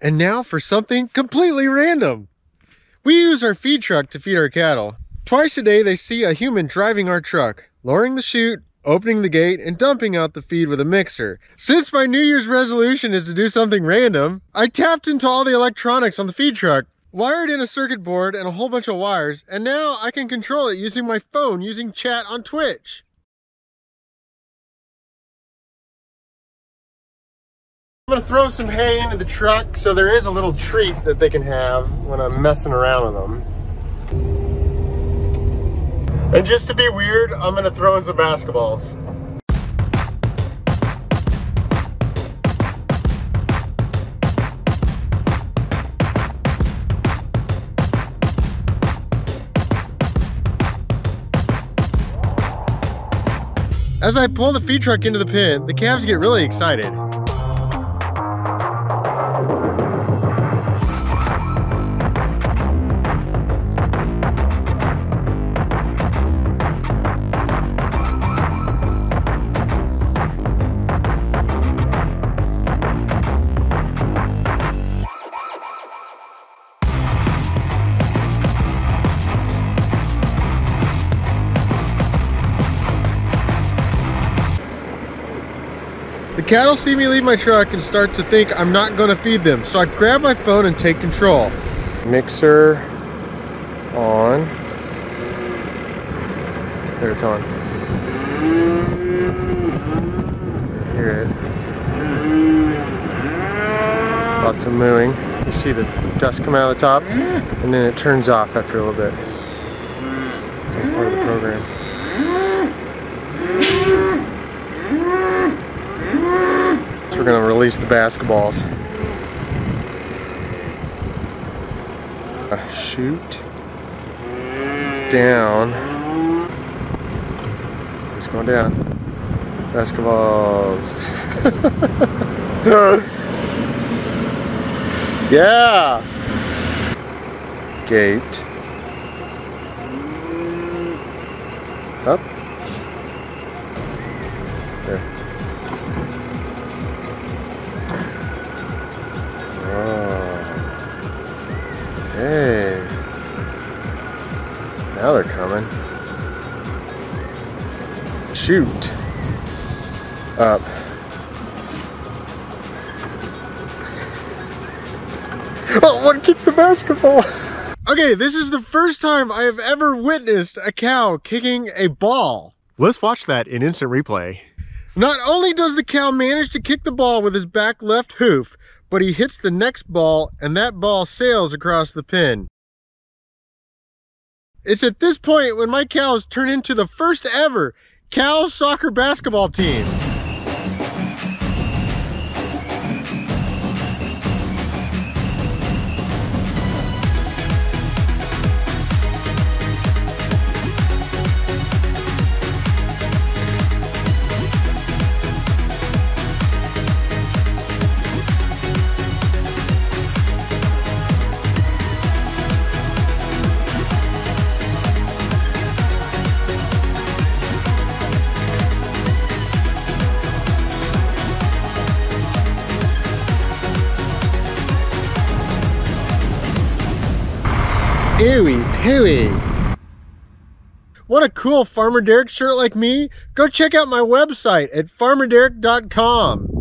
And now for something completely random. We use our feed truck to feed our cattle. Twice a day they see a human driving our truck, lowering the chute, opening the gate, and dumping out the feed with a mixer. Since my New Year's resolution is to do something random, I tapped into all the electronics on the feed truck, wired in a circuit board and a whole bunch of wires, and now I can control it using my phone using chat on Twitch. I'm gonna throw some hay into the truck so there is a little treat that they can have when I'm messing around with them. And just to be weird, I'm gonna throw in some basketballs. As I pull the feed truck into the pen, the calves get really excited. The cattle see me leave my truck and start to think I'm not gonna feed them. So I grab my phone and take control. Mixer on. There it's on. Hear it. Lots of mooing. You see the dust come out of the top and then it turns off after a little bit. It's all part of the program. We're gonna release the basketballs. A chute down. It's going down. Basketballs. yeah. Gate. Up. Hey. Now they're coming. Chute. Up. oh, one kicked the basketball. okay, this is the first time I have ever witnessed a cow kicking a ball. Let's watch that in instant replay. Not only does the cow manage to kick the ball with his back left hoof, but he hits the next ball and that ball sails across the pin. It's at this point when my cows turn into the first ever cow soccer basketball team. Ooey pooey. Want a cool Farmer Derek shirt like me? Go check out my website at farmerderek.com.